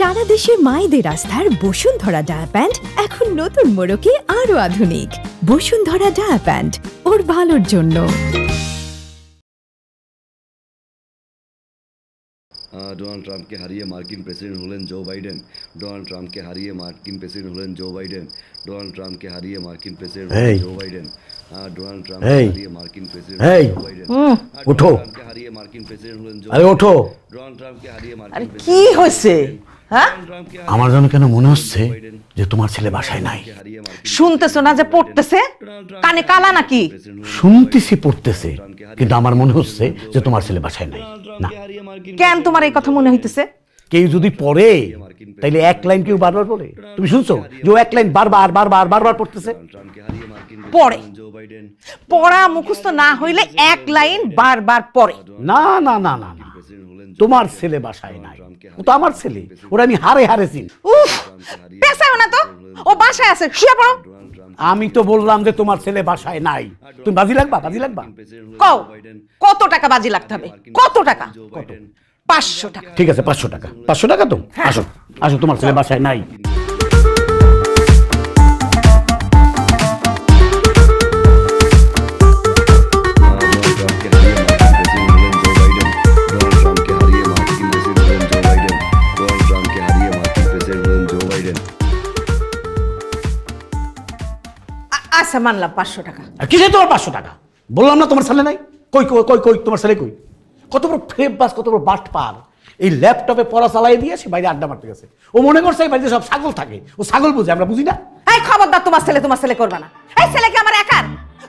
সারা দেশে মায়েদের আস্থার বসুন্ধরা ডায়া প্যান্ট এখন নতুন মোড়কে আরও আধুনিক। বসুন্ধরা ডায়া প্যান্ট ওর ভালোর জন্য। ডোনাল্ড ট্রাম্পকে হারিয়ে মার্কিন প্রেসিডেন্ট হলেন জো বাইডেন। ডোনাল্ড ট্রাম্পকে হারিয়ে মার্কিন প্রেসিডেন্ট হলেন জো বাইডেন। ডোনাল্ড ট্রাম্পকে হারিয়ে মার্কিন প্রেসিডেন্ট হলেন জো বাইডেন। ডোনাল্ড ট্রাম্পকে এই। হারিয়ে মার্কিন প্রেসিডেন্ট হলেন জো বাইডেন। ওঠো। হারিয়ে মার্কিন প্রেসিডেন্ট হলেন জো আরে ওঠো ডোনাল্ড ট্রাম্পকে হারিয়ে আরে মার্কিন কি হয়েছে হ্যাঁ? আমার যেন কেন মনে হচ্ছে যে তোমার ছেলে বাসায় নাই? শুনতেছো না যে পড়তেছে? কানে কালা নাকি? শুনতেছি পড়তেছে কিন্তু আমার মনে হচ্ছে যে তোমার ছেলে বাসায় নাই। না। কেন তোমার এই কথা মনে হইতেছে? কেউ যদি পড়ে তাইলে এক লাইন কেউ বারবার পড়ে তুমি শুনছো যে এক লাইন বারবার বারবার বারবার পড়তেছে? পড়ে। পড়া মুখস্থ না হইলে এক লাইন বারবার পড়ে। না না না না না। তোমার ছেলে বাসায় নাই। ও তো আমার ছেলে। ওরা আমি হারে হারে চিন। উফ! পেছাও না তো। ও বাসায় আছে শুয়ে পড়ো। আমি তো বললাম যে তোমার ছেলে বাসায় নাই। তুমি বাজি লাগবা বাজি লাগবা? কও কত টাকা বাজি লাগতে হবে? কত টাকা? পাঁচশো টাকা। ঠিক আছে পাঁচশো টাকা। পাঁচশো টাকা তো? আসো আসো তোমার ছেলে বাসায় নাই। আচ্ছা মানলাম পাঁচশো টাকা। আর কিসে তোমার পাঁচশো টাকা? বললাম না তোমার ছেলে নাই? কই কই কই কই তোমার ছেলে কই? কত বড় ফ্রেপ বাস কত বড় বাট পার। এই ল্যাপটপে পড়া চালাই দিয়ে সে বাইরে আড্ডা মারতে গেছে। ও মনে করছে এই বাড়িতে সব ছাগল থাকে। ও ছাগল বুঝে আমরা বুঝি না। এই খবরদার তোমার ছেলে তোমার ছেলে করবে না। এই ছেলে কি আমার একার?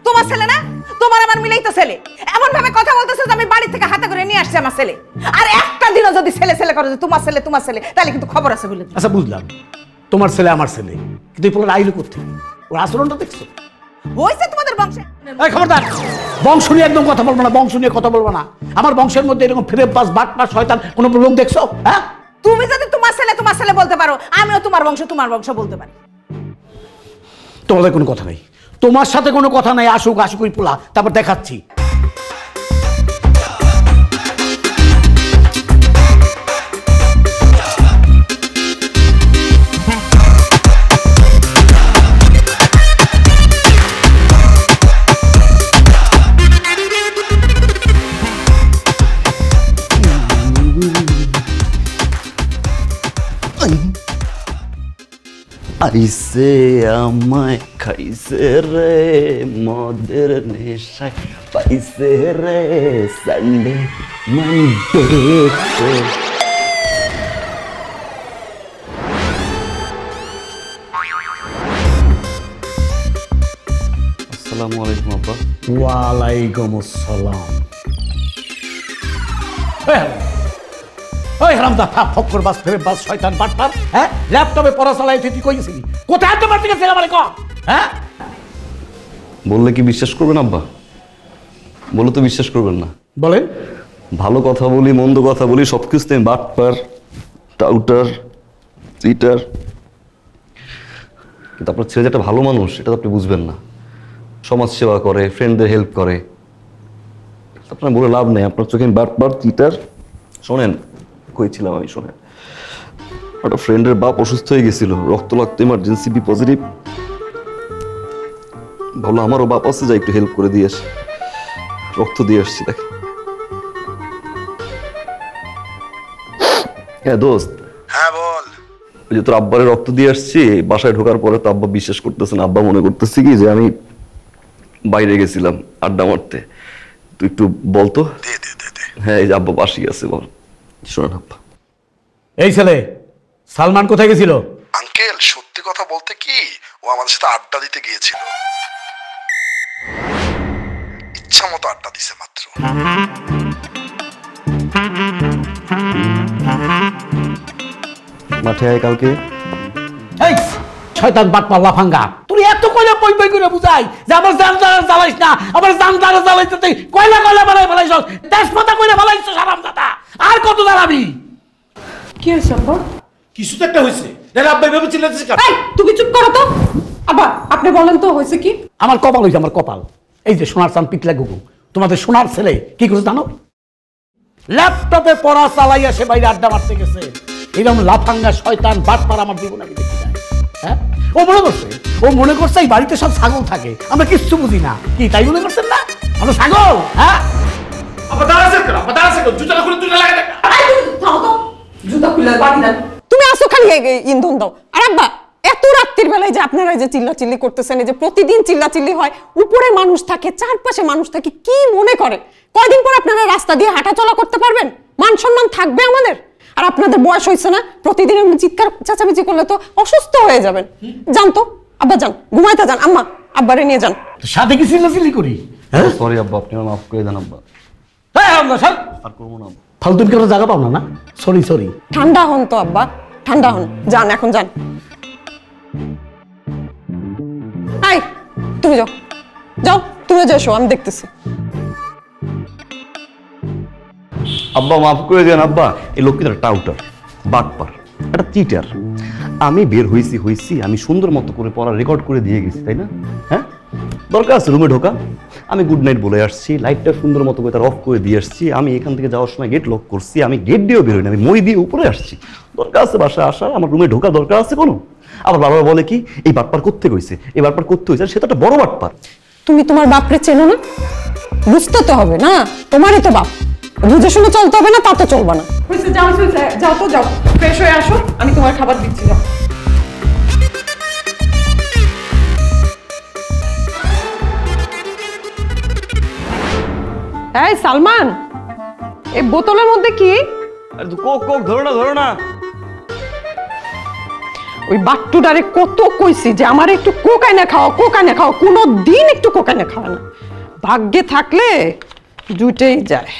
তোমার ছেলে না? তোমার আমার মিলেই তো ছেলে। এমন ভাবে কথা বলতেছে যে আমি বাড়ি থেকে হাতে করে নিয়ে আসছি আমার ছেলে। আর একটা দিনও যদি ছেলে ছেলে করে যে তোমার ছেলে তোমার ছেলে তাহলে কিন্তু খবর আছে বলে। আচ্ছা বুঝলাম। তোমার ছেলে আমার ছেলে। কিন্তু এই পোলার আইলো করতে ওর আচরণটা দেখছ? হয়েছে তোমাদের বংশে। এই খবরদার বংশ নিয়ে একদম কথা বলব না বংশ নিয়ে কথা বলব না। আমার বংশের মধ্যে এরকম ফিরে পাস বাট পাস শয়তান কোনো লোক দেখছ? হ্যাঁ? তুমি যদি তোমার ছেলে তোমার ছেলে বলতে পারো আমিও তোমার বংশ তোমার বংশ বলতে পারি। তোমাদের কোনো কথা নেই। তোমার সাথে কোনো কথা নাই আসুক আসুক ওই পোলা তারপর দেখাচ্ছি। আইসে আমায় খাইছে রে মদের নেশায় পাইছে রে সানডে মানডে আসসালামু আলাইকুম আব্বা ওয়ালাইকুম আসসালাম ওই হারামদা থাপ ফক্কর বাস ফেরে বাস শয়তান বাটপার হ্যাঁ? ল্যাপটপে পড়া চালাই তুই কই গেছিলি কোথায় তো পারতে গেছিলি আমারে কম হ্যাঁ? বললে কি বিশ্বাস করবেন আব্বা? বলে তো বিশ্বাস করবেন না। বলেন। ভালো কথা বলি মন্দ কথা বলি সব কিছুতে আমি বাটপার টাউটার চিটার। কিন্তু আপনার ছেলে যে একটা ভালো মানুষ এটা তো আপনি বুঝবেন না। সমাজ সেবা করে ফ্রেন্ডদের হেল্প করে। আপনার বলে লাভ নেই আপনার চোখে বাটপার চিটার শোনেন কইছিলাম আমি শোনেন। একটা ফ্রেন্ডের বাপ অসুস্থ হয়ে গেছিল রক্ত লাগতো ইমার্জেন্সি বি পজিটিভ ভাবলো আমারও বাপ আছে যা একটু হেল্প করে দিয়ে আসি। রক্ত দিয়ে আসছি দেখেন। হ্যাঁ দোস্ত। হ্যাঁ বল। ওই যে তোর আব্বারে রক্ত দিয়ে আসছি বাসায় ঢোকার পরে তো আব্বা বিশ্বাস করতেছে না। আব্বা মনে করতেছে কি যে আমি বাইরে গেছিলাম আড্ডা মারতে। তুই একটু বলতো হ্যাঁ এই যে আব্বা পাশেই আছে বল। শোনেন আব্বা এই ছেলে সালমান কোথায় গেছিল? আঙ্কেল সত্যি কথা বলতে কি ও আমাদের সাথে আড্ডা দিতে গিয়েছিল। ইচ্ছা মতো আড্ডা দিছে মাত্র। মাঠে আয় কালকে। এই! শয়তান বাটপার লাফাঙ্গা তুই এত কয়লা পই পই করে বুঝাই? যে আমার জান দ্বারা জ্বালাইস না আমার জান দ্বারা জ্বালাইতে তুই কয়লা কয়লা বালাই বালাইছ তেজপাতা কইরা বালাইছ সারাম দাদা আর কত দাঁড়াবি কি হয়েছে আব্বা? কিছু তো একটা হয়েছে। দেখ আব্বাই ভেবে কেন? এই তুমি চুপ করো তো। আব্বা আপনি বলেন তো হয়েছে কি? আমার কপাল হয়েছে আমার কপাল। এই যে সোনার চান পিকলা গুগু তোমাদের সোনার ছেলে কি করছে জানো? ল্যাপটপে পড়া চালাইয়া সে বাইরে আড্ডা মারতে গেছে। এরকম লাফাঙ্গা শয়তান বাটপার আমার জীবন আমি দেখি হ্যাঁ? ও মনে করছে? ও মনে করছে এই বাড়িতে সব ছাগল থাকে। আমরা কিচ্ছু বুঝি না। কি তাই মনে করছেন না? আমরা ছাগল হ্যাঁ? খুলে তুমি আসো ইন্ধন দাও। আর আব্বা এত রাত্রির বেলায় যে আপনারা যে চিল্লাচিল্লি করতেছেন এই যে প্রতিদিন চিল্লাচিল্লি হয় উপরে মানুষ থাকে চারপাশে মানুষ থাকে কি মনে করে? কয়দিন পর আপনারা রাস্তা দিয়ে হাঁটা চলা করতে পারবেন? মান সম্মান থাকবে আমাদের? আর আপনাদের বয়স হয়েছে না প্রতিদিন এমনি চিৎকার চেঁচামেচি করলে তো অসুস্থ হয়ে যাবেন। যান তো আব্বা যান ঘুমাইতে যান আম্মা আব্বারে নিয়ে যান। সাথে কি চিল্লাচিল্লি করি? হ্যাঁ? সরি আব্বা আপনি আমার মাফ করে দেন আব্বা। হ্যাঁ, আমরা সব আর করব না আব্বা। ফালতুন কেন জায়গা পাও না না? সরি সরি ঠান্ডা হন তো আব্বা ঠান্ডা হন। যান এখন যান। আই তুমি যাও। যাও তুমি যাও এসো, আমি দেখতেছি। আব্বা, মাফ করে দেন আব্বা, এই লোকটা টাউটার বাটপার, একটা চিটার আমি বের হয়েছি হয়েছি আমি সুন্দর মতো করে পড়া রেকর্ড করে দিয়ে গেছি, তাই না? হ্যাঁ? দরকার আছে রুমে ঢোকা। আমি গুড নাইট বলে আসছি লাইটটা সুন্দর মতো করে তার অফ করে দিয়ে আসছি। আমি এখান থেকে যাওয়ার সময় গেট লক করছি, আমি গেট দিয়েও বেরোই না, আমি মই দিয়ে উপরে আসছি। দরকার আছে বাসায় আসার আমার রুমে ঢোকা দরকার আছে কোনো? আবার বাবা বলে কি, এই বাটপার করতে হয়েছে এই বাটপার করতে হয়েছে আর সে তো একটা বড় বাটপার। তুমি তোমার বাপরে চেনো না? বুঝতে তো হবে না, তোমারই তো বাপ। বুঝে শুনে চলতে হবে না তা তো চলবে না। যাও যাও তো যাও। ফ্রেশ হয়ে আসো আমি তোমার খাবার দিচ্ছি যাও। এই সালমান এই বোতলের মধ্যে কি? কোক কোক ধরো না ধরো না। ওই বাট্টুটারে কত কইছি যে আমার একটু কোকাইনে খাও কোকাইনে খাও কোনো দিন একটু কোকাইনে খাওয়া না। ভাগ্যে থাকলে জুটেই যায়।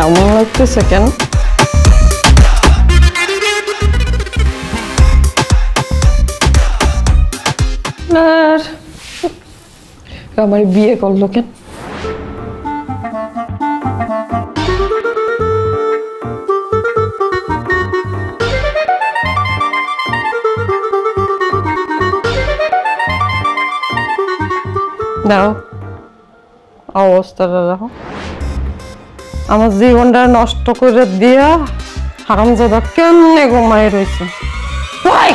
এমন লাগতেছে কেন? আর আমার বিয়ে করল কেন? দাও অবস্থাটা দেখো আমার জীবনটা নষ্ট করে দিয়া হারামজাদা কেমনে ঘুমায় রয়েছে? ওই,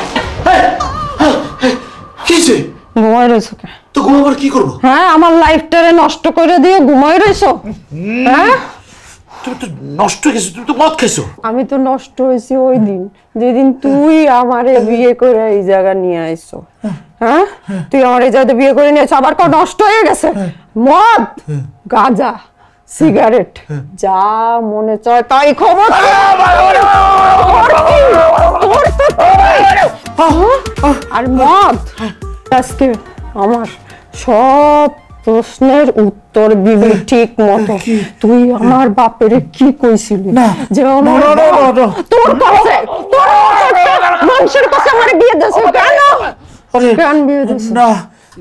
ঘুমায় রয়েছো কে? তো ঘুমাবার কি করব? হ্যাঁ আমার লাইফটারে নষ্ট করে দিয়ে ঘুমায় রয়েছো? হ্যাঁ? তুমি তো নষ্ট হয়ে তুমি তো মদ খেয়েছো আমি তো নষ্ট হয়েছি ওই দিন যেদিন তুই আমারে বিয়ে করে এই জায়গা নিয়ে আইছো। হ্যাঁ? তুই আমার এই জায়গাতে বিয়ে করে আবার কো নষ্ট হয়ে গেছে? মদ গাঁজা সিগারেট যা মনে চায় তাই খবর আর মদ আজকে আমার সব প্রশ্নের উত্তর দিবি ঠিক মতো তুই আমার বাপেরে কি কইছিলি যে আমার। তোর কাছে তোর মানুষের কাছে আমার বিয়ে দিয়েছে কেন কেন বিয়ে দিয়েছে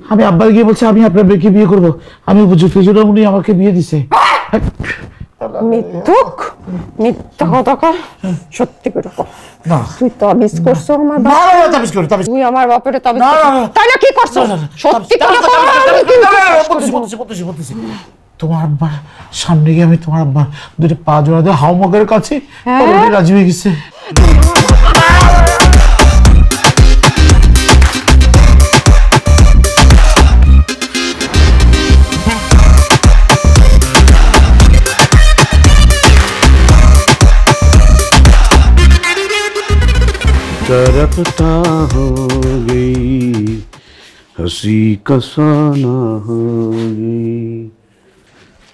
আমি আব্বার গিয়ে বলছি আমি আপনার মেয়েকে বিয়ে করব আমি উপযুক্ত এই জন্য উনি আমাকে বিয়ে দিছে মিথ্যুক মিথ্যা কথা কর সত্যি করে না তুই তাবিজ করছ আমার না, বাপ না, না, তাবিজ করি, তাবিজ তুই আমার বাপেরে তাবিজ না, কি করছ সত্যি করে বলতেছি, বলতেছি, বলতেছি। তোমার আব্বার সামনে গিয়ে আমি তোমার আব্বার দুটো পা জোড়া দিয়ে হাওমাগের কাছে রাজি হয়ে গেছে। तरफता हो गई हंसी कसाना हो गई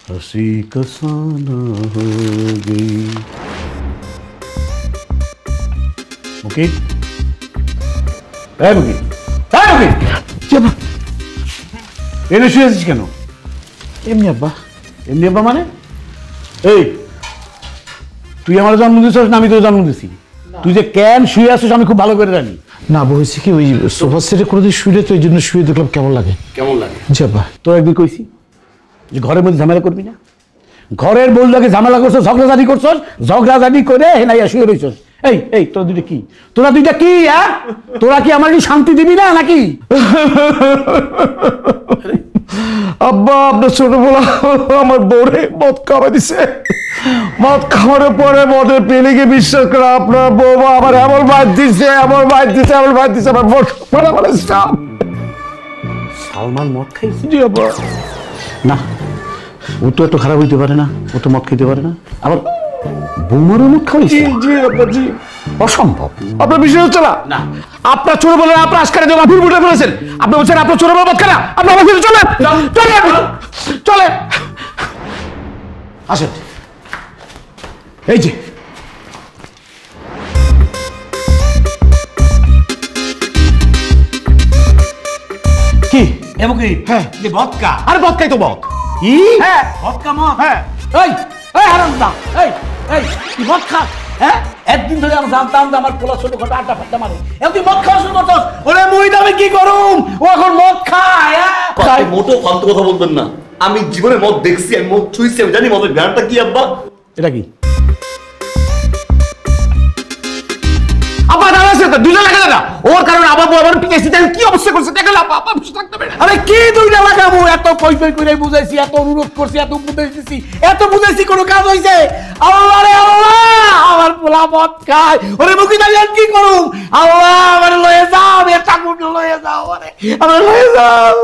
हंसी कसाना हो गई মুকিত এই মুকিত এই মুকিত এনে শুয়ে আছিস কেন এমনি আব্বা এমনি আব্বা মানে এই তুই আমার জন্ম দিয়েছিস না আমি তোর জন্ম দিছি তুই যে কেন শুয়ে আছিস আমি খুব ভালো করে জানি। না বলছি কি ওই সোফা সেটে কোনোদিন শুয়ে তো এই জন্য শুয়ে দেখলাম কেমন লাগে? কেমন লাগে? যে বা। তোর একদিন কইছি যে ঘরের মধ্যে ঝামেলা করবি না? ঘরের বউটাকে ঝামেলা করছ ঝগড়াঝাটি ঝগড়া ঝগড়াঝাটি করে হেনাইয়া শুয়ে রইছস। এই এই তোরা দুইটা কি? তোরা দুইটা কি হ্যাঁ? তোরা কি আমার শান্তি দিবি না নাকি? আব্বা আপনার ছোট বলা আমার বউরে মদ খাওয়া দিছে। মদ খাওয়ার পরে মদের পেলিকে বিশ্বাস করে আপনার বৌমা আমার এমন বাদ দিছে এমন বাদ দিছে এমন বাদ দিছে আমার বউ মারা মারা সালমান মদ খাইছে? জি আব্বা। না ও তো এত খারাপ হইতে পারে না ও তো মদ খেতে পারে না। আবার বৌমারও মদ খাওয়াইছে জি জি অসম্ভব। আপনার বিশ্বাস হচ্ছে না। না। আপনার ছোট বলে আপনার আজকারে দেওয়া ভুল বুঝে ফেলেছেন। আপনি বলছেন আপনার ছোট বলে মদ খানা আমার সাথে চলেন। চলেন। চলে। আসেন। এই যে। কি? হ্যাঁ। যে ভদকা আরে মদ খাই তো মদ কি? হ্যাঁ। ভদকা মদ। হ্যাঁ। এই এই এই এই তুই মদ খাস হ্যাঁ? একদিন ধরে আমি জানতাম যে আমার পোলা ছোট খাটো আড্ডা ফাড্ডা মারে। তুই মদ খাওয়া শুরু করছস ওরে মুই আমি কি করুম? ও এখন মদ খায় তাই আপনি মোটো ফালতু কথা বলবেন না। আমি জীবনে মদ দেখছি আমি মদ ছুঁইছি আমি জানি মদের ব্যাপারটা কি আব্বা? এটা কি? ওর কারণে আবার কি অবস্থা করছে? আরে কি দুইটা লাগাবো? বুঝাইছি, এত অনুরোধ করছি, এত উপদেশ এত বুঝাইছি কোনো কাজ হইছে? আল্লাহ রে, আল্লাহ! আমার পোলা মদ খায়। ওরে মুখি দাঁড়িয়ে কি করুম? আল্লাহ, আমার লয়ে যাও, আমি ঠাকুর লয়ে যাও আরে আমার লয়ে যাও।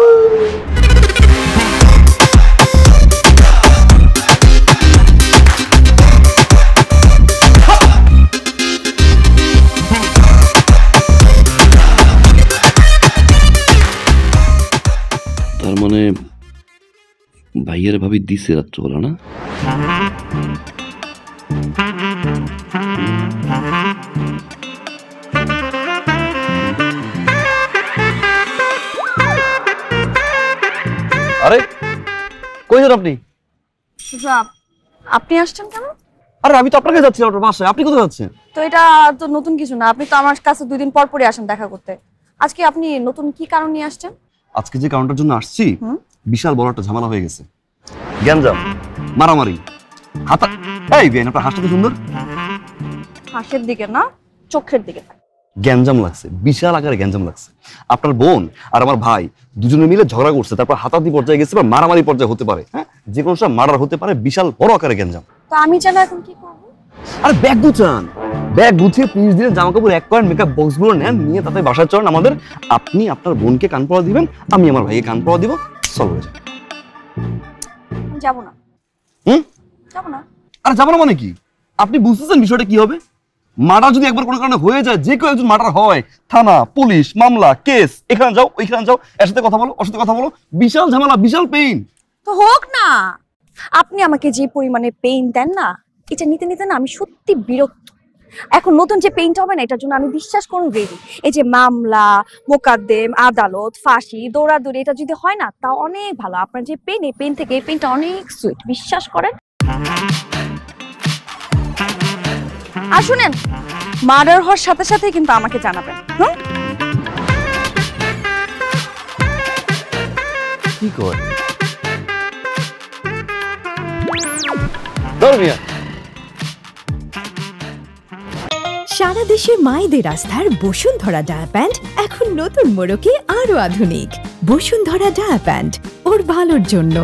তার মানে ভাইয়ের ভাবি দিছে রাত্রবেলা না? আরে কই যান আপনি? আপনি আসছেন কেন? আরে আমি তো আপনার কাছে যাচ্ছিলাম আপনার বাসায়। আপনি কোথায় যাচ্ছেন? তো এটা তো নতুন কিছু না আপনি তো আমার কাছে দুই দিন পর পরই আসেন দেখা করতে। আজকে আপনি নতুন কি কারণ নিয়ে আসছেন? আজকে যে কারণটার জন্য আসছি বিশাল বড় একটা ঝামেলা হয়ে গেছে। গ্যাঞ্জাম মারামারি হাতা এই বেন আপনার হাসটা তো সুন্দর? হাসের দিকে না চোখের দিকে গ্যাঞ্জাম লাগছে বিশাল আকারে গ্যাঞ্জাম লাগছে। আপনার বোন আর আমার ভাই দুজনে মিলে ঝগড়া করছে তারপর হাতাহাতি পর্যায়ে গেছে বা মারামারি পর্যায়ে হতে পারে হ্যাঁ? যে কোনো সময় মারার হতে পারে বিশাল বড় আকারে গ্যাঞ্জাম। তো আমি যেন এখন কি করব? আরে ব্যাগ গুছান। ব্যাগ গুছিয়ে পিস দিয়ে জামা কাপড় এক করেন মেকআপ বক্সগুলো নেন নিয়ে তাতে বাসায় চলেন আমাদের। আপনি আপনার বোনকে কান পড়া দিবেন আমি আমার ভাইকে কান পড়া দিব সলভ হয়ে যাবে। যাব না। হুম? যাব না। আরে যাব না মানে কি? আপনি বুঝতেছেন বিষয়টা কি হবে? মার্ডার যদি একবার কোনো কারণে হয়ে যায় যে কেউ একজন মার্ডার হয় থানা পুলিশ মামলা কেস এখানে যাও ওইখানে যাও এর সাথে কথা বলো ওর সাথে কথা বলো বিশাল ঝামেলা বিশাল পেইন তো হোক না। আপনি আমাকে যে পরিমাণে পেইন দেন না এটা নিতে নিতে না আমি সত্যি বিরক্ত। এখন নতুন যে পেইনটা হবে না এটার জন্য আমি বিশ্বাস করুন রেডি এই যে মামলা মোকাদ্দেম আদালত ফাঁসি দৌড়াদৌড়ি এটা যদি হয় না তা অনেক ভালো। আপনার যে পেন এই পেন থেকে এই পেনটা অনেক সুইট বিশ্বাস করেন? আর শুনেন মার্ডার হওয়ার সাথে সাথে কিন্তু আমাকে জানাবেন। হুম? কি সারা দেশের মায়েদের আস্থার বসুন্ধরা ডায়া প্যান্ট এখন নতুন মোড়কে আরও আধুনিক। বসুন্ধরা ডায়া প্যান্ট ওর ভালোর জন্য।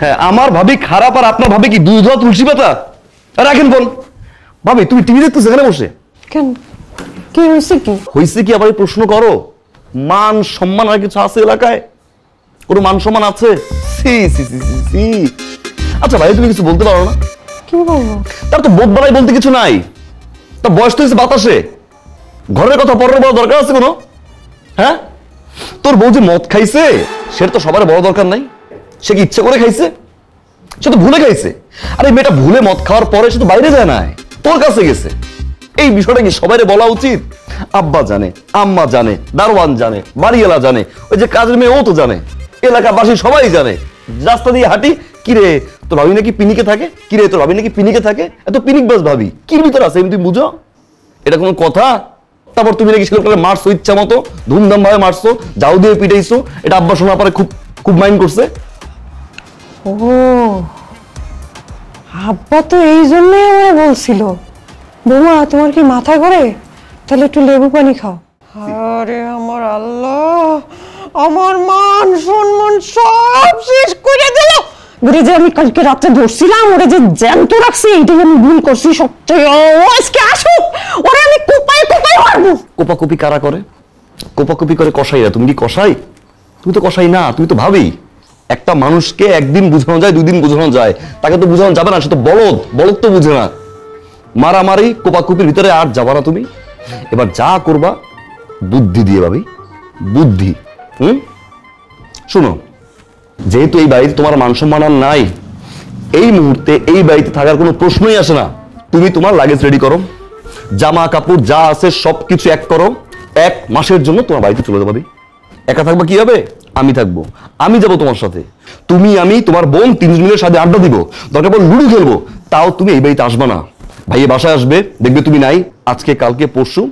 হ্যাঁ আমার ভাবি খারাপ আর আপনার ভাবি কি দুধ ধোয়া তুলসী পাতা? রাখেন ফোন। ভাবি তুমি টিভি দেখতো সেখানে বসে। কেন? কি হয়েছে কি? হয়েছে কি আবার প্রশ্ন করো? মান সম্মান আর কিছু আছে এলাকায়? কোনো মান সম্মান আছে? সি সি সি সি সি। আচ্ছা ভাই তুমি কিছু বলতে পারো না? কি বলব? তার তো বোধ বলতে কিছু নাই। তা বয়স তো হয়েছে বাতাসে। ঘরের কথা পরের বড় দরকার আছে কোনো? হ্যাঁ? তোর বউ যে মদ খাইছে, সেটা তো সবার বড় দরকার নাই। সে কি ইচ্ছে করে খাইছে? সে তো ভুলে খাইছে আরে মেয়েটা ভুলে মদ খাওয়ার পরে সে তো বাইরে যায় না তোর কাছে গেছে। এই বিষয়টা কি সবাই বলা উচিত? আব্বা জানে, আম্মা জানে, দারোয়ান জানে, বাড়িওয়ালা জানে, ওই যে কাজের মেয়ে ও তো জানে, এলাকাবাসী সবাই জানে। রাস্তা দিয়ে হাঁটি, কিরে তোর ভাবি নাকি পিনিকে থাকে? কিরে তোর ভাবি নাকি পিনিকে থাকে? এত পিনিক বাস ভাবি। কি ভিতর আছে এমনি বুঝো? এটা কোনো কথা? তারপর তুমি নাকি সেগুলো মারছো ইচ্ছা মতো ধুমধাম ভাবে মারছো যাও দিয়ে পিটাইছো এটা আব্বা শোনার পরে খুব খুব মাইন্ড করছে। ও আব্বা তো এই জন্যই আমার বলছিল। বৌমা তোমার কি মাথা ঘোরে? তাহলে একটু লেবু পানি খাও। আরে আমার আল্লাহ আমার মান সম্মান সব শেষ করে দিল। ওরে যে আমি কালকে রাতে ধরছিলাম, ওরে যে জ্যান্ত রাখছি এইটাই আমি ভুল করছি সত্যি। ও আজকে আসুক, ওরে আমি কোপায় কোপায় মারবো। কোপাকুপি কারা করে? কোপাকুপি করে কষাইরা তুমি কি কষাই? তুমি তো কষাই না, তুমি তো ভাবি একটা মানুষকে একদিন বোঝানো যায় দুই দিন বোঝানো যায়। তাকে তো বোঝানো যাবে না, সে তো বলদ। বলদ তো বুঝে না। মারামারি, কোপাকুপির ভিতরে আর যাবা না তুমি। এবার যা করবা, বুদ্ধি দিয়ে ভাবি। বুদ্ধি, হুম? শুনো যেহেতু এই বাড়িতে তোমার মান সম্মান নাই, এই মুহূর্তে এই বাড়িতে থাকার কোনো প্রশ্নই আসে না। তুমি তোমার লাগেজ রেডি করো। জামা, কাপড় যা আছে সবকিছু এক করো। এক মাসের জন্য তোমার বাড়িতে চলে যাবে একা থাকবা কি হবে? আমি থাকব। আমি যাব তোমার সাথে। তুমি, আমি, তোমার বোন তিনজন মিলে সাথে আড্ডা দিব। দরকার পর লুডু খেলব। তাও তুমি এই বাড়িতে আসবে না। ভাইয়ে বাসায় আসবে, দেখবে তুমি নাই। আজকে, কালকে, পরশু।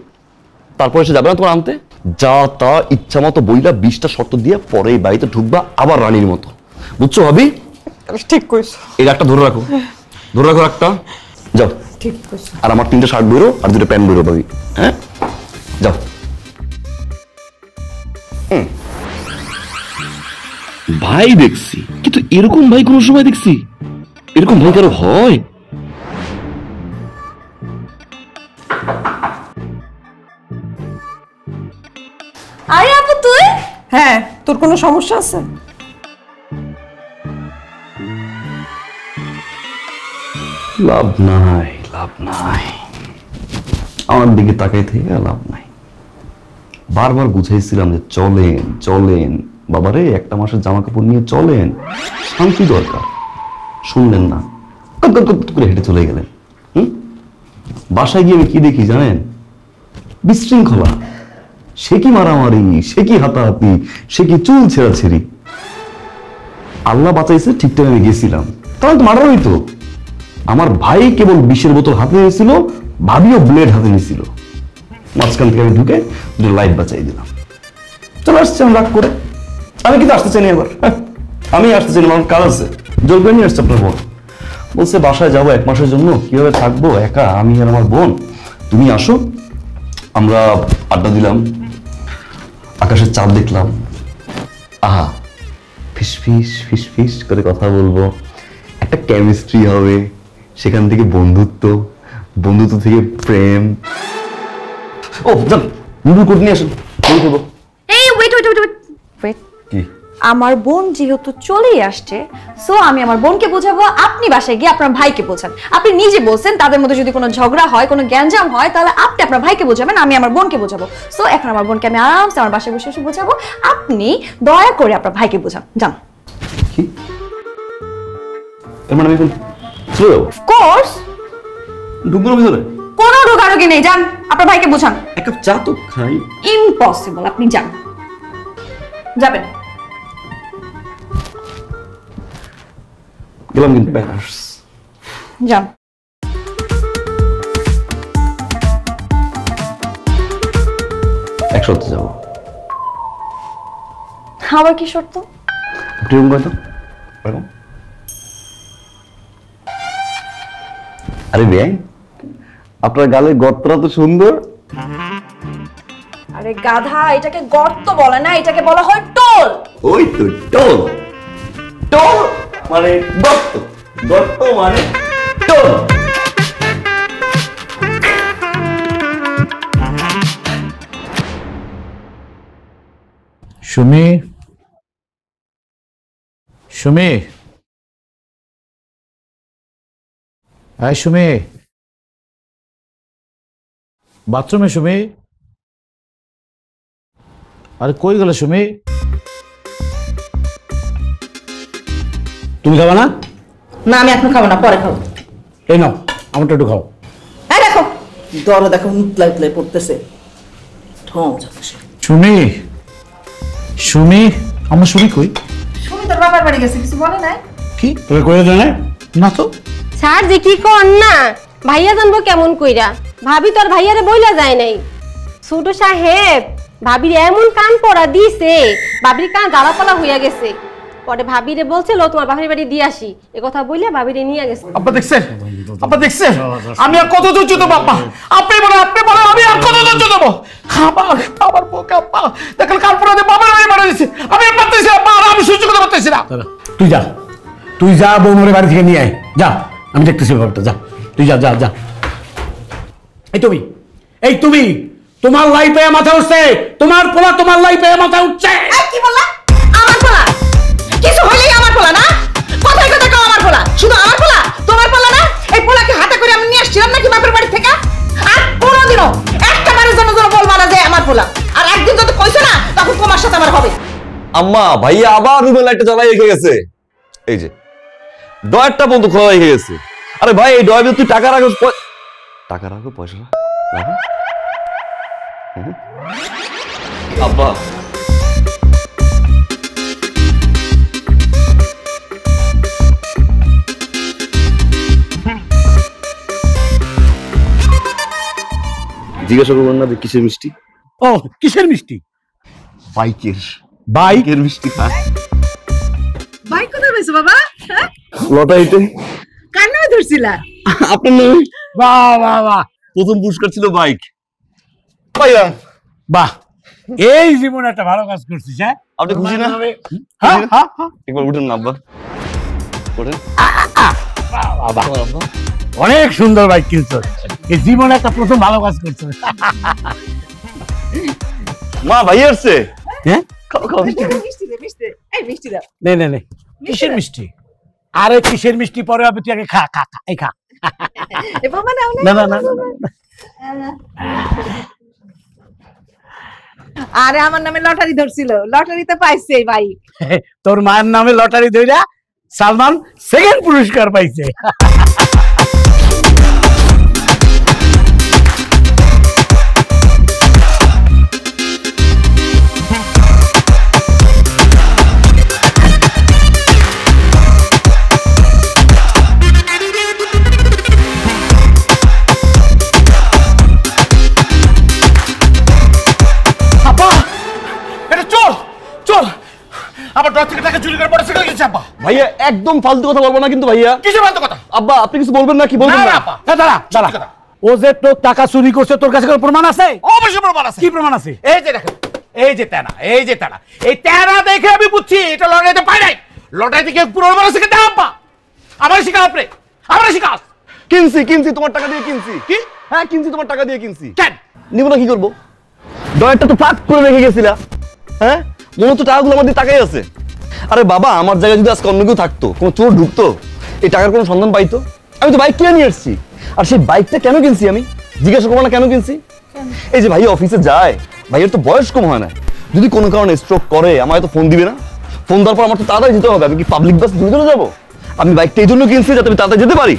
তারপরে সে যাবে না তোমার আনতে? যা তা ইচ্ছা মতো বইলা বিশটা শর্ত দিয়ে পরে বাড়িতে ঢুকবা আবার রানীর মতো। বুঝছ ভাবি? ঠিক কইছো। এই একটা ধরে রাখো। ধরে রাখো একটা যাও। ঠিক কইছো। আর আমার তিনটা শার্ট বইরো আর দুটো প্যান্ট বইরো ভাবি। হ্যাঁ? যাও। ভাই দেখছি। কিন্তু এরকম ভাই কোনো সময় দেখছি? এরকম ভাই কারও হয়? আরে আপু তুই? হ্যাঁ তোর কোনো সমস্যা আছে? লাভ নাই লাভ নাই। আমার দিকে তাকাই থেকে লাভ নাই। বারবার বুঝাইছিলাম যে চলেন চলেন। বাবারে একটা মাসের জামা কাপড় নিয়ে চলেন। শান্তি দরকার। শুনলেন না। করে হেঁটে চলে গেলেন। হুম? বাসায় গিয়ে আমি কি দেখি জানেন? বিশৃঙ্খলা। সে কি মারামারি সে কি হাতাহাতি সে কি চুল ছেঁড়াছেড়ি? আল্লাহ বাঁচাইছে ঠিক টাইমে গেছিলাম। তাহলে তো মারার হইতো আমার ভাই কেবল বিষের বোতল হাতে নিয়েছিল ভাবিও ব্লেড হাতে নিয়েছিল। মাঝখান থেকে আমি ঢুকে দুটো লাইট বাঁচাই দিলাম। চলে আসছে আমি রাগ করে। আমি কিন্তু আসতে চাইনি এবার। হ্যাঁ, আমি আসতে চাইনি আমার কাজ আছে। জোর করে নিয়ে আসছে আপনার বোন। বলছে বাসায় যাব এক মাসের জন্য কীভাবে থাকব? একা আমি আর আমার বোন। তুমি আসো আমরা আড্ডা দিলাম। আকাশের চাঁদ দেখলাম। আহা ফিস ফিস ফিস ফিস করে কথা বলব। একটা কেমিস্ট্রি হবে সেখান থেকে বন্ধুত্ব বন্ধুত্ব থেকে প্রেম। ও যান নুডুল কোড নিয়ে আসুন। এই ওয়েট ওয়েট ওয়েট ওয়েট কি? আমার বোন যেহেতু চলেই আসছে সো আমি আমার বোনকে বোঝাবো আপনি বাসায় গিয়ে আপনার ভাইকে বোঝান। আপনি নিজে বলছেন তাদের মধ্যে যদি কোনো ঝগড়া হয় কোনো গ্যাঞ্জাম হয় তাহলে আপনি আপনার ভাইকে বোঝাবেন আমি আমার বোনকে বোঝাবো। সো এখন আমার বোনকে আমি আরামসে আমার বাসায় বসে বসে বোঝাবো। আপনি দয়া করে আপনার ভাইকে বোঝান। যান। কি? মানে আমি এখন চলে যাব কোর্স ঢুকবো না ভিতরে? কোনো ঢোকাঢুকি নেই যান আপনার ভাইকে বোঝান। এক কাপ চা তো খাই। ইম্পসিবল আপনি যান। যাবেন। গেলাম কিন্তু প্যারাস যান এক সপ্তাহ যাব আবার কি শর্ত রুম কত এরকম আরে বেআই আপনার গালের গর্তটা তো সুন্দর। আরে গাধা এটাকে গর্ত বলে না এটাকে বলা হয় টোল। ওই তো টোল। টোল? মানে গর্ত গর্ত মানে টোল সুমি? সুমি? হ্যাঁ সুমি? বাথরুমে সুমি? আরে কই গেল সুমি? তুমি খাবে না? না আমি এখন খাব না পরে খাব। এই নাও আমারটা একটু খাও। এই দেখো দরও দেখো উতলা উতলাই পড়তেছে। ঠং যাচ্ছে সুমি সুমি আমার সুমি কই? শুনি তোর বাবার বাড়ি গেছে কিছু বলে নাই? কি? তোকে কই দেয় না তো। ছাড় যে কি কর না? ভাইয়া জানব কেমন কইরা। ভাবি তোর ভাইয়ারে বইলা যায় নাই। ছোট সাহেব ভাবির এমন কান পড়া দিছে ভাবির কান জ্বালাপালা হইয়া গেছে। পরে ভাবিরে বলছিল তোমার বাপের বাড়ি দিয়ে আসি। এ কথা বলে ভাবিরে নিয়ে গেছে। আপা দেখছেন? আপা দেখছেন? আমি আর কত ধৈর্য দেবো আপা? আপনি বলে আপনি বলে আমি আর কত ধৈর্য দেবো খাবার আমার বোকা আপা। দেখেন কাল পরে বাবার বাড়ি মারা দিচ্ছে আমি আর পারতেছি না, আপা আর আমি সহ্য করতে পারতেছি না। তুই যা। তুই যা বৌমরে বাড়ি থেকে নিয়ে আয়। যা আমি দেখতেছি ব্যাপারটা যা। তুই যা যা যা। এই তুমি এই তুমি তোমার লাইফে মাথা উঠছে। তোমার পোলা তোমার লাইফে মাথা উঠছে। এই, কি বললা? কিছু হইলেই আমার পোলা না? কথায় কথা কেউ আমার পোলা। শুধু আমার পোলা? তোমার পোলা না? এই পোলাকে হাতে করে আমি নিয়ে আসছিলাম নাকি বাপের বাড়ি থেকে? আর কোনোদিনও একটা বারের জন্য যেন বলবা না যে আমার পোলা। আর একদিন যদি কইছো না, তখন তোমার সাথে আমার হবে। আম্মা, ভাইয়া আবার রুমের লাইটটা জ্বালাই রেখে গেছে। এই যে ডয়ারটা বন্ধু খোলা রেখে গেছে। আরে ভাই, এই ডয়ার তুই টাকা রাখো টাকা রাখো, পয়সা আব্বা। জিজ্ঞাসা করবেন না যে কিসের মিষ্টি? ও কিসের মিষ্টি? বাইকের। বাইকের মিষ্টি খায় ভাই কোথায় পেয়েছ বাবা? হ্যাঁ? লটারিতে। কার নামে ধরছিলা? আপনার নামে বাহ বাহ বাহ প্রথম পুরস্কার ছিল বাইক। পাইলাম। বাহ। এই জীবনে একটা ভালো কাজ করছিস হ্যাঁ? আপনি খুশি না? হ্যাঁ হ্যাঁ হ্যাঁ। একবার উঠেন না আব্বা। বাবা অনেক সুন্দর বাইক কিনছো এই জীবনে একটা প্রথম ভালো কাজ করছ। মা ভাই আসছে? হ্যাঁ? খাও খাও। মিষ্টি মিষ্টি মিষ্টি এই মিষ্টি দাও। নে নে নে। কিসের মিষ্টি? আরে কিসের মিষ্টি? পরে হবে তুই আগে খা খা খা এই খা। এ বাবা নাও না না না না, না। আরে আমার নামে লটারি ধরছিল। লটারিতে পাইছে ভাই। তোর মায়ের নামে লটারি ধইরা সালমান সেকেন্ড পুরস্কার পাইছে। ডর থেকে টাকা চুরি করে সেখানে গেছে আপা ভাইয়া একদম ফালতু কথা বলব না কিন্তু ভাইয়া। কিসের ফালতু কথা? আব্বা আপনি কিছু বলবেন না কি বলবেন না, না? দাঁড়া দাঁড়া। ও যে তোর টাকা চুরি করছে তোর কাছে কোনো প্রমাণ আছে? অবশ্যই প্রমাণ আছে। কি প্রমাণ আছে? এই যে দেখেন এই যে তেনা এই যে তেনা এই তেনা দেখে আমি বুঝছি এটা লটারিতে পাই নাই। লটারি থেকে পুরো বড় শিখে দাও আপা আমার শিখা আপনি আমার শিখাস কিনছি কিনছি তোমার টাকা দিয়ে কিনছি। কি? হ্যাঁ কিনছি তোমার টাকা দিয়ে কিনছি। কেন? নিব না কি করব? ডয়ারটা তো ফাঁক করে রেখে গেছিলা। হ্যাঁ? মনে হচ্ছে টাকাগুলো আমার দিয়ে টাকাই আছে। আরে বাবা আমার জায়গায় যদি আজকে অন্য কেউ থাকতো কোনো চোর ঢুকতো এই টাকার কোনো সন্ধান পাইতো? আমি তো বাইক কিনে নিয়ে এসেছি। আর সেই বাইকটা কেন কিনছি আমি? জিজ্ঞাসা করব না কেন কিনছি? এই যে ভাই অফিসে যায় ভাইয়ের তো বয়স কম হয় না। যদি কোনো কারণে স্ট্রোক করে আমায় তো ফোন দিবে না। ফোন দেওয়ার পর আমার তো তাড়াতাড়ি যেতে হবে আমি কি পাবলিক বাস দূরে চলে যাব? আমি বাইকটা এই জন্য কিনছি যাতে আমি তাড়াতাড়ি যেতে পারি।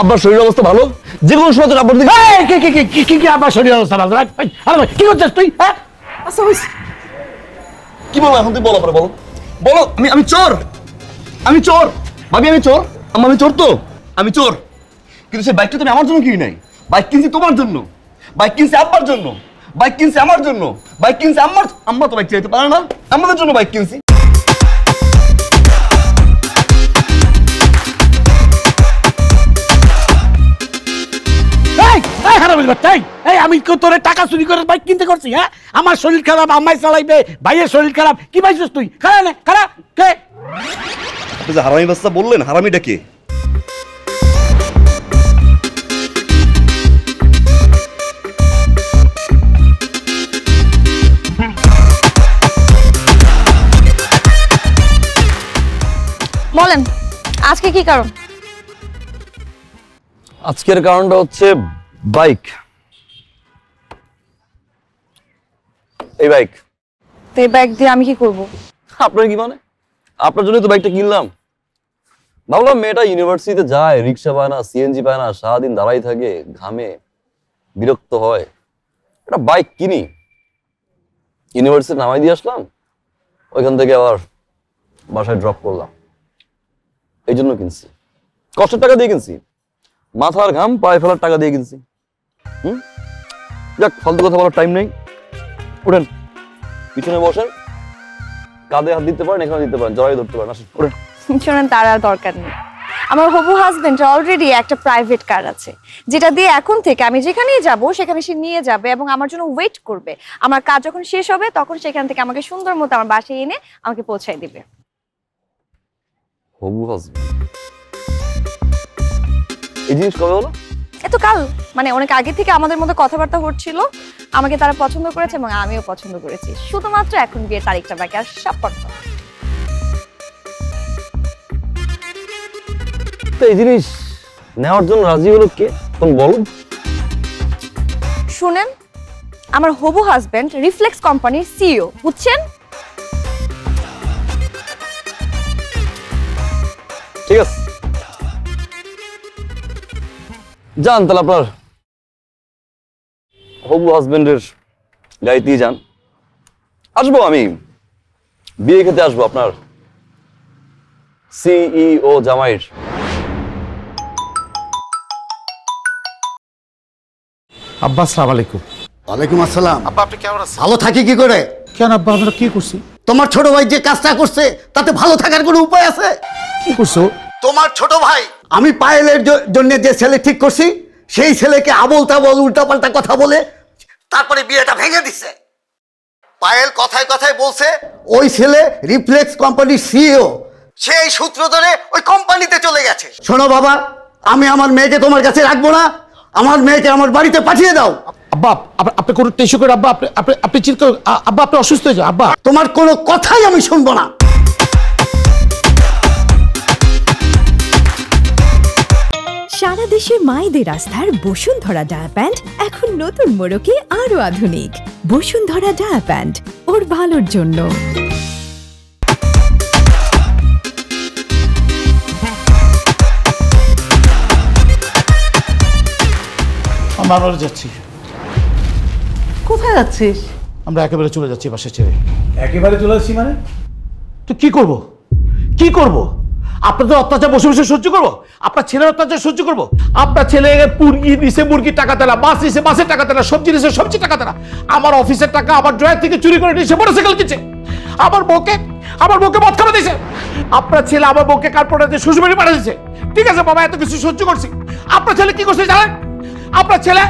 আব্বার শরীর অবস্থা ভালো? যে কোনো সময় তো আব্বার দিকে এই, কি কি কি কি কি কি আবার শরীর অবস্থা ভালো? আরে কি করছিস তুই হ্যাঁ? আচ্ছা কি বলো এখন তুই বলো পরে, বলো। বলো, আমি আমি চোর। আমি চোর। ভাবি, আমি চোর। আমার আমি চোর তো। আমি চোর। কিন্তু সেই বাইকটা তুমি আমার জন্য কিনি নাই। বাইক কিনছি তোমার জন্য। বাইক কিনছি আব্বার জন্য। বাইক কিনছি আমার জন্য। বাইক কিনছি আম্মার আম্মা তো বাইক চাইতে পারে না। আমাদের জন্য বাইক কিনছি। হারামির এই এই আমি তোরে টাকা চুরি করে বাইক কিনতে করছি হ্যাঁ? আমার শরীর খারাপ আমায় চালাইবে ভাইয়ের শরীর খারাপ কি পাইছিস তুই? খারাপ নে খারাপ কে? আপনি যে হারামি বাচ্চা বললেন হারামিটা কে? বলেন আজকে কি কারণ? আজকের কারণটা হচ্ছে বাইক। এই বাইক। তো এই ব্যাগ দিয়ে আমি কি করব? আপনার কি মানে? আপনার জন্য তো বাইকটা কিনলাম। ভাবলাম মেয়েটা ইউনিভার্সিটিতে যায় রিক্সা পায় না সিএনজি পায় না সারাদিন দাঁড়াই থাকে ঘামে বিরক্ত হয়। একটা বাইক কিনি। ইউনিভার্সিটি নামাই দিয়ে আসলাম। ওইখান থেকে আবার বাসায় ড্রপ করলাম। এই জন্য কিনছি। কষ্টের টাকা দিয়ে কিনছি। মাথার ঘাম পায়ে ফেলার টাকা দিয়ে কিনছি। হুম? যাক ফালতু কথা বলার টাইম নেই। উঠেন। পিছনে বসেন। কাঁধে হাত দিতে পারেন এখানে দিতে পারেন। জড়াই ধরতে পারেন। আসেন করে শোনেন তার আর দরকার নেই। আমার হবু হাজবেন্ড অলরেডি একটা প্রাইভেট কার আছে। যেটা দিয়ে এখন থেকে আমি যেখানেই যাব সেখানে সে নিয়ে যাবে এবং আমার জন্য ওয়েট করবে। আমার কাজ যখন শেষ হবে তখন সেখান থেকে আমাকে সুন্দর মতো আমার বাসায় এনে আমাকে পৌঁছায় দিবে। হবু হাজবেন্ড এই জিনিস কবে হলো? এত কাল। মানে অনেক আগে থেকে আমাদের মধ্যে কথাবার্তা হচ্ছিল। আমাকে তারা পছন্দ করেছে এবং আমিও পছন্দ করেছি। শুধুমাত্র এখন বিয়ের তারিখটা বাকি আর সব তো এই জিনিস নেওয়ার জন্য রাজি হলো কে? তখন বলো। শুনেন আমার হবু হাজবেন্ড রিফ্লেক্স কোম্পানির সিইও বুঝছেন? ঠিক আছে। যান তাহলে আপনার হবু হাজবেন্ডের গাড়িতেই যান। আসব আমি। বিয়ে খেতে আসব আপনার সিইও জামাইয়ের। আব্বা আসসালামু আলাইকুম। ওয়ালাইকুম আসসালাম। আব্বা আপনি কেমন আছেন? ভালো থাকি কি করে? কেন আব্বা আমরা কি করছি? তোমার ছোট ভাই যে কাজটা করছে তাতে ভালো থাকার কোনো উপায় আছে? কি করছ? তোমার ছোট ভাই আমি পায়েলের জন্য যে ছেলে ঠিক করছি সেই ছেলেকে আবল তাবল উল্টাপাল্টা কথা বলে তারপরে বিয়েটা ভেঙে দিছে। পায়েল কথায় কথায় বলছে ওই ছেলে রিফ্লেক্স কোম্পানির সিইও। সেই সূত্র ধরে ওই কোম্পানিতে চলে গেছে। শোনো বাবা আমি আমার মেয়েকে তোমার কাছে রাখব না আমার মেয়েকে আমার বাড়িতে পাঠিয়ে দাও। আব্বা আপ- আপনি কোনো টেনশন করে আব্বা আপনি আপনি আপনি চিন্তা আব্বা আপনি অসুস্থ হয়েছে আব্বা। তোমার কোনো কথাই আমি শুনব না। সারা দেশে মায়েদের আস্থার বসুন্ধরা ডায়া প্যান্ট এখন নতুন মোড়কে আরও আধুনিক। বসুন্ধরা ডায়া প্যান্ট ওর ভালোর জন্য। আমরা আমরা যাচ্ছি। কোথায় যাচ্ছিস? আমরা একেবারে চলে যাচ্ছি বাসে ছেড়ে। একেবারে চলে আসছি মানে? তো কি করব? কি করব? আপনাদের অত্যাচার বসে বসে সহ্য করব? আপনার ছেলের অত্যাচার সহ্য করব? আপনার ছেলে মুরগি নিছে, মুরগির টাকা দেলা মাছ নিছে মাছের টাকা দেলা সবজি নিছে, সবজি টাকা দেলা আমার অফিসের টাকা আমার ড্রয়ার থেকে চুরি করে নিয়েছে মোটরসাইকেল কিনছে। আমার বউকে আমার বউকে মদ খাওয়া দিয়েছে আপনার ছেলে আমার বউকে কার্পোরেটে দিয়ে শ্বশুরবাড়ি পাঠিয়ে দিয়েছে ঠিক আছে, বাবা, এত কিছু সহ্য করছি। আপনার ছেলে কি করছে জানেন? আপনার ছেলে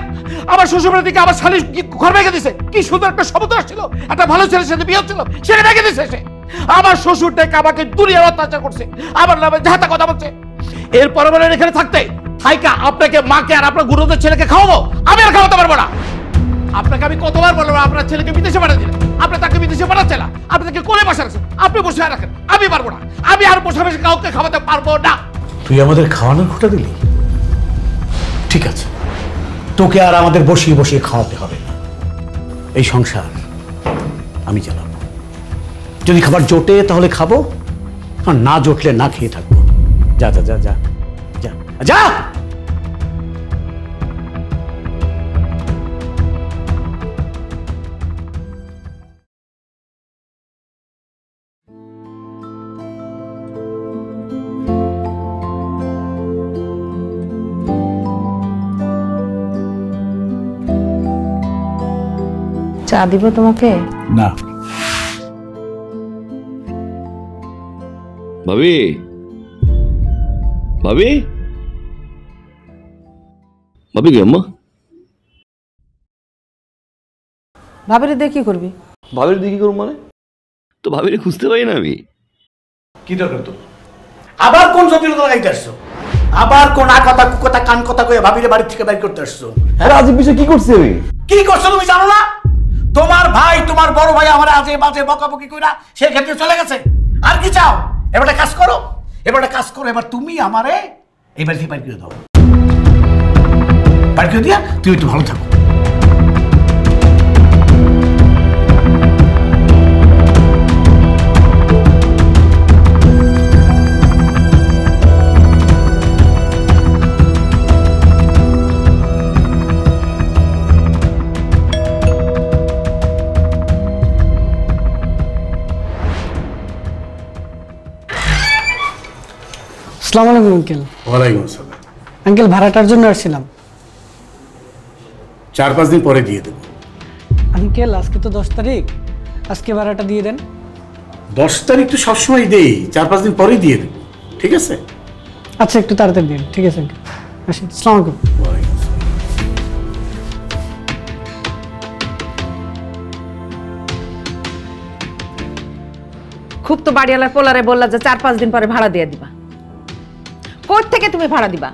আমার শ্বশুরবাড়ি থেকে আমার শালি ঘর ভেঙে দিছে? কি সুন্দর একটা সমুদ্র আসছিল? একটা ভালো ছেলের সাথে বিয়ে হচ্ছিল, সেটা ভেঙে দিছে সে। আমার শ্বশুর থেকে আমাকে দুনিয়ার অত্যাচার করছে, আমার নামে যাহাতা কথা বলছে। এরপরে বলে এখানে থাকতে হাইকা আপনাকে, মাকে আর আপনার গুরুদের ছেলেকে খাওয়াবো, আমি আর খাওয়াতে পারব না। আপনাকে আমি কতবার বলব আপনার ছেলেকে বিদেশে পাঠিয়ে দিলেন আপনি তাকে বিদেশে পাঠাচ্ছে না, আপনি তাকে কোলে বসে রাখছেন, আপনি বসে রাখেন, আমি পারব না, আমি আর বসে বসে কাউকে খাওয়াতে পারব না। তুই আমাদের খাওয়ানোর খোটা দিলি? ঠিক আছে, তোকে আর আমাদের বসিয়ে বসিয়ে খাওয়াতে হবে। এই সংসার, আমি চালাবো। যদি খাবার জোটে তাহলে খাব। আর না জোটলে না খেয়ে থাকব। যা যা যা যা যা যা! চা দিব তোমাকে? না। ভাবি? ভাবি? ভাবি কি আম্মা? ভাবিরে দিয়ে কি করবি? ভাবির দিকে করুন মানে? তো ভাবিরে খুঁজতে পারি না আমি। কি দরকার তো আবার কোন জটিলতা লাগাইতে আসছো? আবার কোন আ কথা কুকথা কান কথা কয়ে ভাবিরে বাড়ি থেকে বাইর করতে আসছো? আরে আজব বিষয় কি করছি আমি? কি করছ তুমি জানো না? তোমার ভাই তোমার বড় ভাই আমার আজে বাজে বকাবকি কইরা সেই ক্ষেত্রে চলে গেছে। আর কি চাও? এবার একটা কাজ করো, এবার একটা কাজ করো, এবার তুমি আমারে এবার থেকে বাইর করে দাও। বাইর দিয়া তুমি একটু ভালো থাকো। আসসালামু আলাইকুম আঙ্কেল। ওয়ালাইকুম আসসালাম। আঙ্কেল ভাড়াটার জন্য আসছিলাম। চার পাঁচ দিন পরে দিয়ে দেবো। আঙ্কেল আজকে তো দশ তারিখ। আজকে ভাড়াটা দিয়ে দেন। দশ তারিখ তো সবসময় দেই। চার পাঁচ দিন পরেই দিয়ে দেবো। ঠিক আছে? আচ্ছা একটু তাড়াতাড়ি দিন। ঠিক আছে আঙ্কেল। আসি। আসসালামু আলাইকুম। খুব তো বাড়িওয়ালার পোলারে বললা যে চার পাঁচ দিন পরে ভাড়া দিয়ে দিবা। কোথ থেকে তুমি ভাড়া দিবা?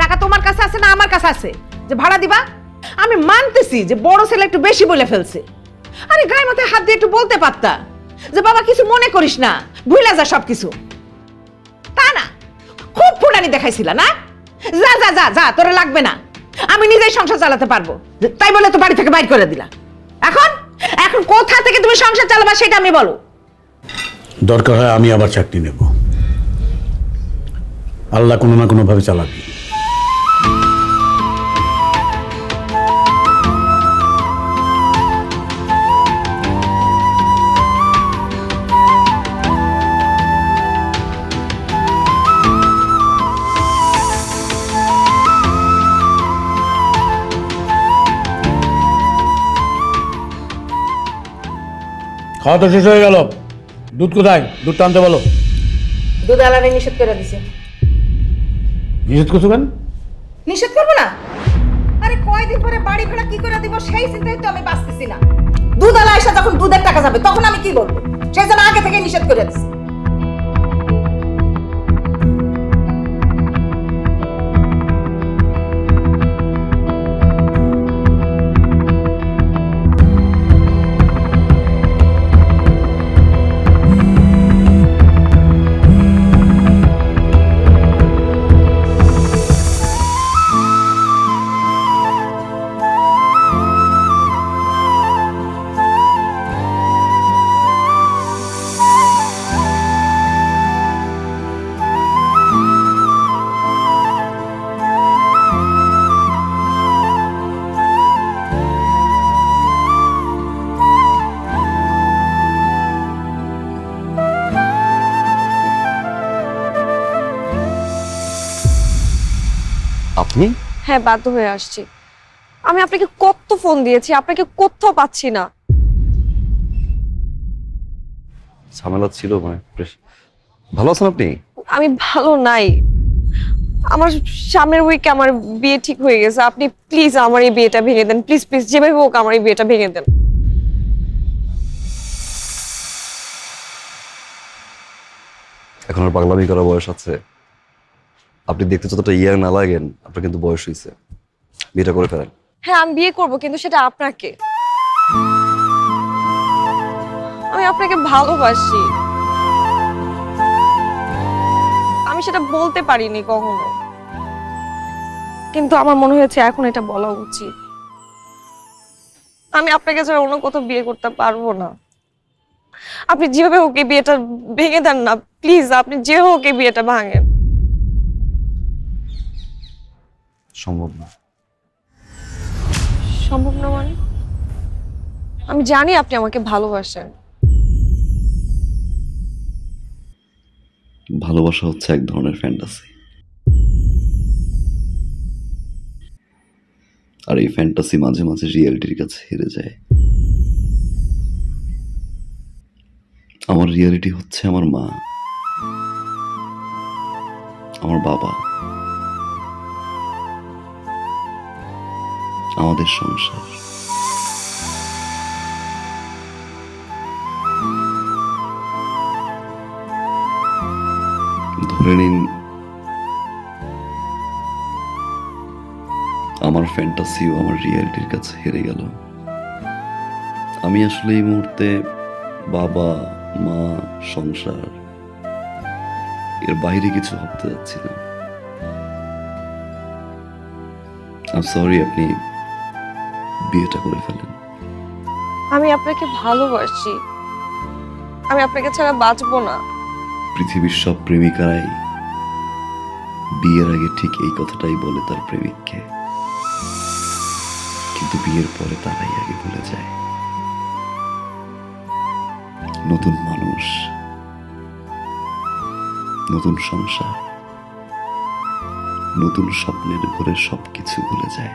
টাকা তোমার কাছে আছে না আমার কাছে আছে? যে ভাড়া দিবা? আমি মানতেছি যে বড় ছেলে একটু বেশি বলে ফেলছে। আরে গায়ে মাথায় হাত দিয়ে একটু বলতে পারতা। যে বাবা কিছু মনে করিস না, ভুলে যা সব কিছু তা না, খুব ফুটানি দেখাইছিল না? যা যা যা যা, তোরে লাগবে না। আমি নিজেই সংসার চালাতে পারব। তাই বলে তো বাড়ি থেকে বাইর করে দিলা। এখন? এখন কোথা থেকে তুমি সংসার চালাবা সেটা আমি বলো। দরকার হয় আমি আবার চাকরি নেব। আল্লাহ কোনো না কোনোভাবে চালাবি। খাওয়া তো শেষ হয়ে গেল। দুধ কোথায়? দুধ টানতে বলো। দুধ আলারে নিষেধ করে দিছে। নিষেধ করছ কেন? নিষেধ করব না? আরে কয়দিন পরে বাড়ি ভাড়া কি করে দিব সেই চিন্তায় তো আমি বাঁচতেছি না। দুধ আলা এসে যখন দুধের টাকা যাবে, তখন আমি কি বলব? সেই জন্য আগে থেকে নিষেধ করে দিছি। হ্যাঁ বাধ্য হয়ে আসছি। আমি আপনাকে কত ফোন দিয়েছি আপনাকে কোথাও পাচ্ছি না। ঝামেলা ছিল মানে ভালো আছেন আপনি? আমি ভালো নাই। আমার সামনের উইকে আমার বিয়ে ঠিক হয়ে গেছে। আপনি প্লিজ আমার এই বিয়েটা ভেঙে দেন। প্লিজ প্লিজ যেভাবে হোক আমার এই বিয়েটা ভেঙে দেন। এখন আর পাগলামি করার বয়স আছে। আপনি দেখতে যতটা ইয়ার না লাগেন, আপনার কিন্তু বয়স হয়েছে বিয়েটা করে ফেলেন। হ্যাঁ আমি বিয়ে করব, কিন্তু সেটা আপনাকে। আমি আপনাকে ভালোবাসি। আমি সেটা বলতে পারিনি কখনো। কিন্তু আমার মনে হয়েছে এখন এটা বলা উচিত। আমি আপনাকে ছাড়া অন্য কোথাও বিয়ে করতে পারব না। আপনি যেভাবে হোক বিয়েটা ভেঙে দেন না। প্লিজ, আপনি যে হোক এই বিয়েটা ভাঙেন। সম্ভব না। সম্ভব না মানে? আমি জানি আপনি আমাকে ভালোবাসেন। ভালোবাসা হচ্ছে এক ধরনের ফ্যান্টাসি আর এই ফ্যান্টাসি মাঝে মাঝে রিয়েলিটির কাছে হেরে যায়। আমার রিয়েলিটি হচ্ছে আমার মা। আমার বাবা। আমাদের সংসার। ধরে নিন, আমার ফ্যান্টাসিও আমার রিয়ালিটির কাছে হেরে গেল। আমি আসলে এই মুহূর্তে বাবা, মা, সংসার, এর বাইরে কিছু ভাবতে যাচ্ছি না সরি আপনি বিয়েটা করে ফেলেন। আমি আপনাকে ভালোবাসি। আমি আপনাকে ছাড়া বাঁচবো না। পৃথিবীর সব প্রেমিকারাই বিয়ের আগে ঠিক এই কথাটাই বলে তার প্রেমিককে। কিন্তু বিয়ের পরে তারাই আগে ভুলে যায় নতুন মানুষ নতুন সংসার নতুন স্বপ্নের ঘরে সবকিছু ভুলে যায়।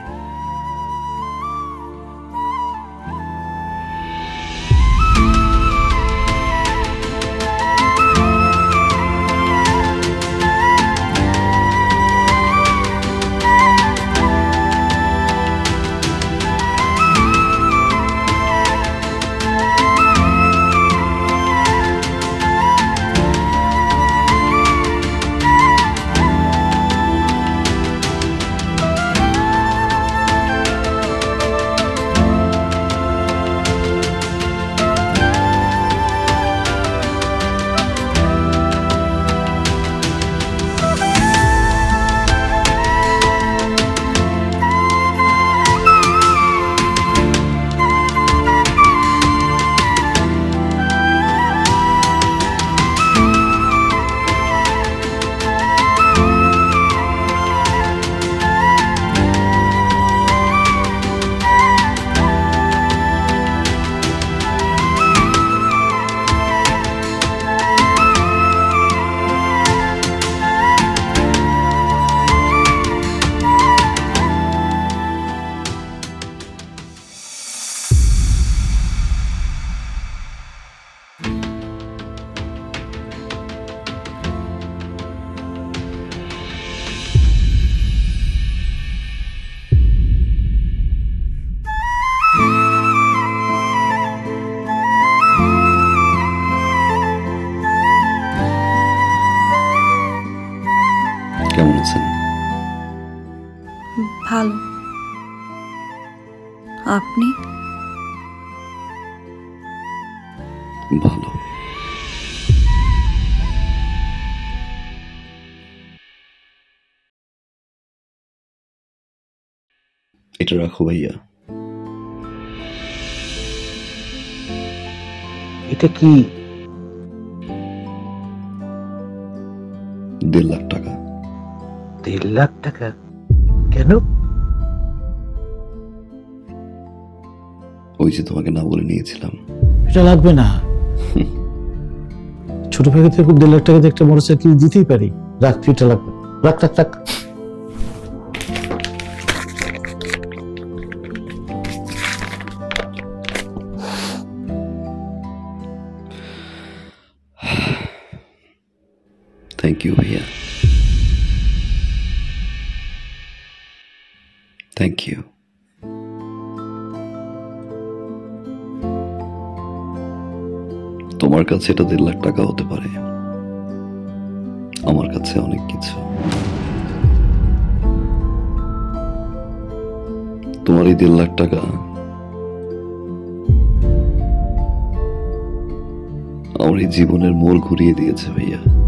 এটা রাখো ভাইয়া এটা কি দেড় লাখ টাকা দেড় লাখ টাকা কেন ওই যে তোমাকে না বলে নিয়েছিলাম এটা লাগবে না। ছোট ভাইকে থেকে দেড় লাখ টাকা দিয়ে একটা মোটরসাইকেল দিতেই পারি। রাখ এটা লাগবে রাখ রাখ রাখ থ্যাংক ইউ তোমার কাছে এটা দেড় লাখ টাকা হতে পারে। আমার কাছে অনেক কিছু। তোমার এই দেড় লাখ টাকা আমার এই জীবনের মোড় ঘুরিয়ে দিয়েছে ভাইয়া।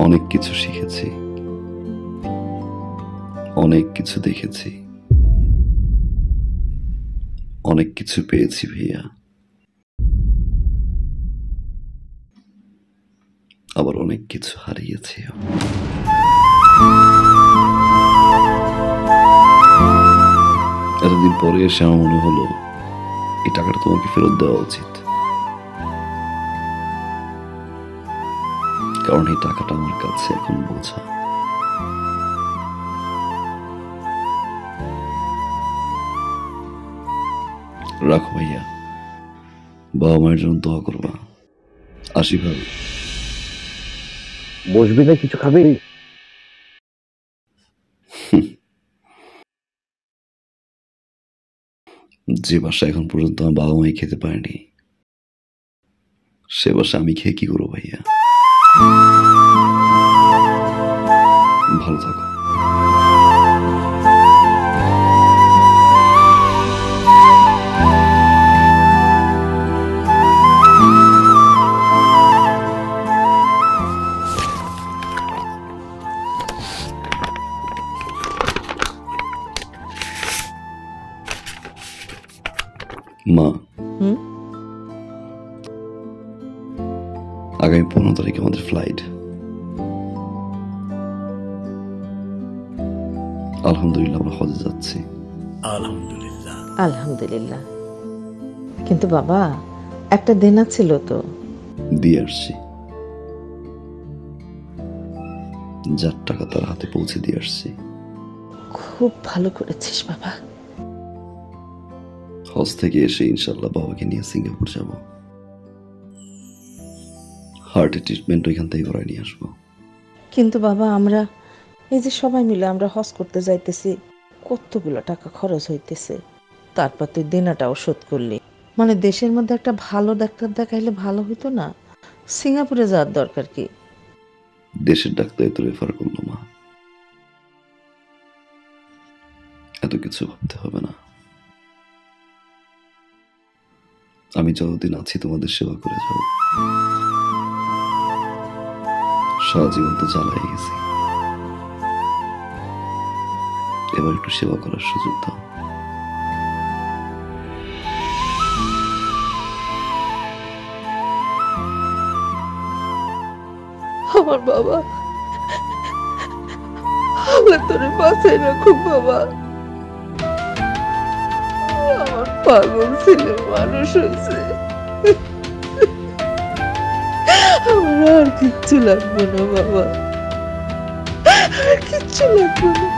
অনেক কিছু শিখেছি। অনেক কিছু দেখেছি। অনেক কিছু পেয়েছি, ভাইয়া। আবার অনেক কিছু হারিয়েছি। এতদিন পরে এসে আমার মনে হলো, এই টাকাটা তোমাকে ফেরত দেওয়া উচিত। কারণ এই টাকাটা আমার কাছে এখন বোঝা। রাখো ভাইয়া বাবা মায়ের জন্য দোয়া করবা। আসি ভাবি বসবি না কিছু খাবি? যে বাসা এখন পর্যন্ত আমার বাবা মাই খেতে পারেনি সে বাসা আমি খেয়ে কি করব ভাইয়া? ভালো থাকো মা হুম? আগামী পনেরো তারিখে আমাদের ফ্লাইট আলহামদুলিল্লাহ আলহামদুলিল্লাহ। আলহামদুলিল্লাহ। কিন্তু বাবা একটা দেনা ছিল তো। দিয়ে আসছি। যার টাকা তার হাতে পৌঁছে দিয়ে আসছি। খুব ভালো করেছিস বাবা। হজ থেকে এসে ইনশাল্লাহ বাবাকে নিয়ে সিঙ্গাপুর যাব। হার্টের ট্রিটমেন্ট ওইখান থেকে করাই নিয়ে আসব। কিন্তু বাবা আমরা এই যে সবাই মিলে আমরা হজ করতে যাইতেছি কতগুলো টাকা খরচ হইতেছে? তারপর তুই দেনাটাও শোধ করলি। মানে দেশের মধ্যে একটা ভালো ডাক্তার দেখাইলে ভালো হইতো না? সিঙ্গাপুরে যাওয়ার দরকার কি? দেশের ডাক্তারে তো রেফার করল মা এত কিছু ভাবতে হবে না। আমি যতদিন আছি তোমাদের সেবা করে যাব। সারা জীবন তো জ্বালাই গেছি। এবার একটু সেবা করার সুযোগ দাও। আমার বাবা আল্লাহ তোরে বাঁচাই রাখুক বাবা। আমার পাগল ছেলে মানুষ হয়েছে। আমার আর কিচ্ছু লাগবে না বাবা। কিচ্ছু লাগবে না।